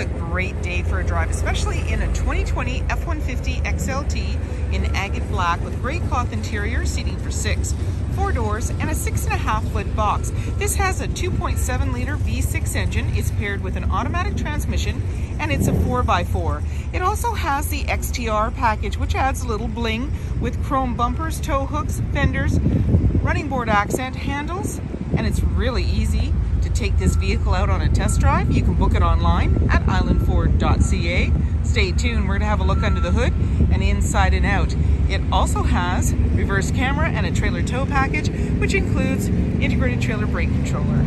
a great day for a drive, especially in a 2020 F-150 XLT in agate black with gray cloth interior, seating for six, four doors, and a six and a half foot box. This has a 2.7 liter V6 engine. It's paired with an automatic transmission and it's a 4x4. It also has the XTR package, which adds a little bling with chrome bumpers, tow hooks, fenders, running board accent handles, and it's really easy take this vehicle out on a test drive. You can book it online at islandford.ca. Stay tuned, we're gonna have a look under the hood and inside and out. It also has reverse camera and a trailer tow package, which includes integrated trailer brake controller.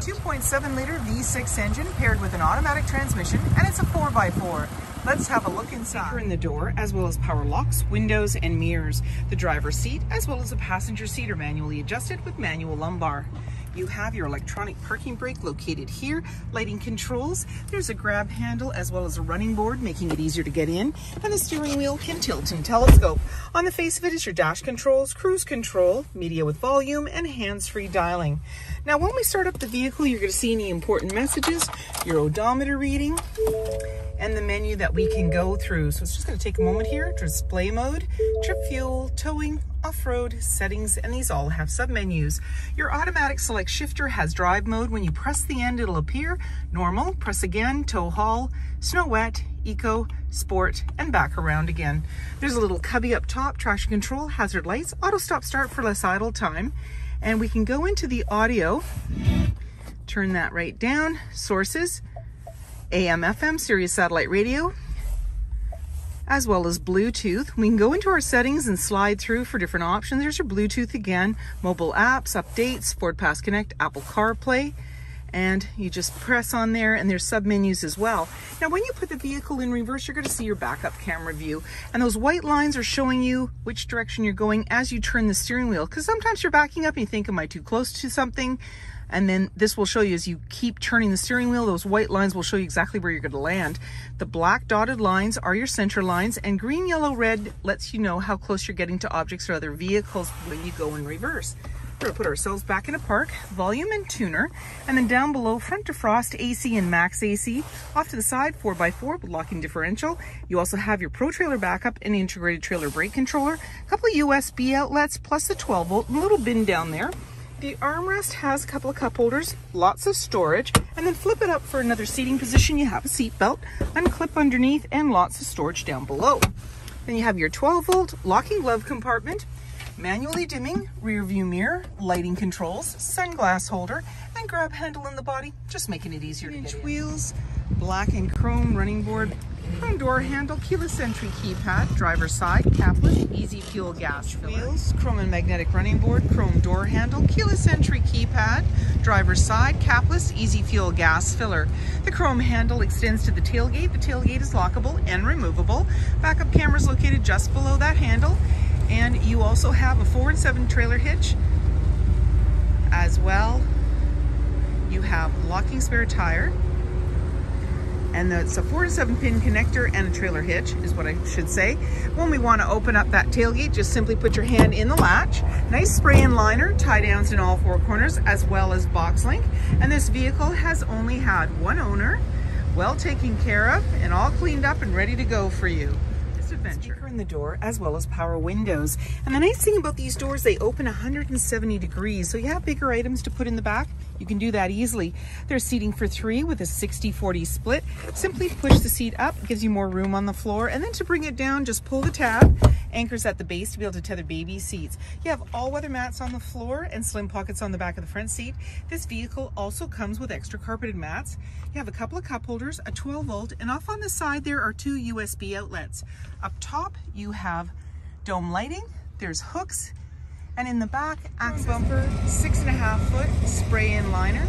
2.7 liter V6 engine paired with an automatic transmission and it's a 4x4. Let's have a look inside. in the door, as well as power locks, windows, and mirrors. The driver's seat, as well as the passenger seat, are manually adjusted with manual lumbar. You have your electronic parking brake located here, lighting controls. There's a grab handle as well as a running board, making it easier to get in. And the steering wheel can tilt and telescope. On the face of it is your dash controls, cruise control, media with volume, and hands-free dialing. Now, when we start up the vehicle, you're gonna see any important messages, your odometer reading, and the menu that we can go through. So it's just gonna take a moment here, display mode, trip fuel, towing, off-road, settings, and these all have submenus. Your automatic select shifter has drive mode. When you press the end, it'll appear. Normal, press again, tow haul, snow wet, eco, sport, and back around again. There's a little cubby up top, traction control, hazard lights, auto stop start for less idle time. And we can go into the audio, turn that right down, sources, AM, FM, Sirius satellite radio, as well as Bluetooth. We can go into our settings and slide through for different options. There's your Bluetooth again, mobile apps, updates, Ford Pass Connect, Apple CarPlay, and you just press on there and there's sub menus as well. Now when you put the vehicle in reverse, you're gonna see your backup camera view and those white lines are showing you which direction you're going as you turn the steering wheel because sometimes you're backing up and you think, am I too close to something? And then this will show you as you keep turning the steering wheel, those white lines will show you exactly where you're gonna land. The black dotted lines are your center lines and green, yellow, red lets you know how close you're getting to objects or other vehicles when you go in reverse. We're gonna put ourselves back in a park, volume and tuner, and then down below, front defrost, AC and max AC. Off to the side, 4x4 with locking differential. You also have your Pro Trailer backup and integrated trailer brake controller, a couple of USB outlets, plus the 12 volt, a little bin down there. The armrest has a couple of cup holders, lots of storage, and then flip it up for another seating position. You have a seat belt, unclip underneath, and lots of storage down below. Then you have your 12 volt locking glove compartment, manually dimming rear view mirror, lighting controls, sunglass holder, and grab handle in the body, just making it easier to get in. Wheels, black and chrome running board, Chrome door handle, keyless entry keypad, driver's side, capless, easy fuel gas filler. Wheels, chrome and magnetic running board, chrome door handle, keyless entry keypad, driver's side, capless, easy fuel gas filler. The chrome handle extends to the tailgate. The tailgate is lockable and removable. Backup cameras located just below that handle. And you also have a four and seven trailer hitch as well. You have locking spare tire and it's a four to seven pin connector and a trailer hitch is what I should say. When we want to open up that tailgate, just simply put your hand in the latch. Nice spray and liner, tie downs in all four corners, as well as box link. And this vehicle has only had one owner, well taken care of, and all cleaned up and ready to go for you adventure. Speaker in the door as well as power windows. And the nice thing about these doors, they open 170 degrees. So you have bigger items to put in the back. You can do that easily. There's seating for three with a 60-40 split. Simply push the seat up, gives you more room on the floor. And then to bring it down, just pull the tab, anchors at the base to be able to tether baby seats. You have all-weather mats on the floor and slim pockets on the back of the front seat. This vehicle also comes with extra carpeted mats. You have a couple of cup holders, a 12 volt, and off on the side there are two USB outlets. Up top, you have dome lighting, there's hooks, and in the back, axe bumper, six and a half foot spray in liner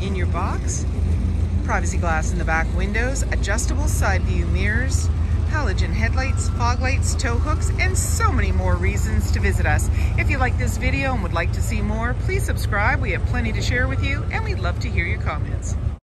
in your box, privacy glass in the back windows, adjustable side view mirrors, halogen headlights, fog lights, tow hooks, and so many more reasons to visit us. If you like this video and would like to see more, please subscribe. We have plenty to share with you, and we'd love to hear your comments.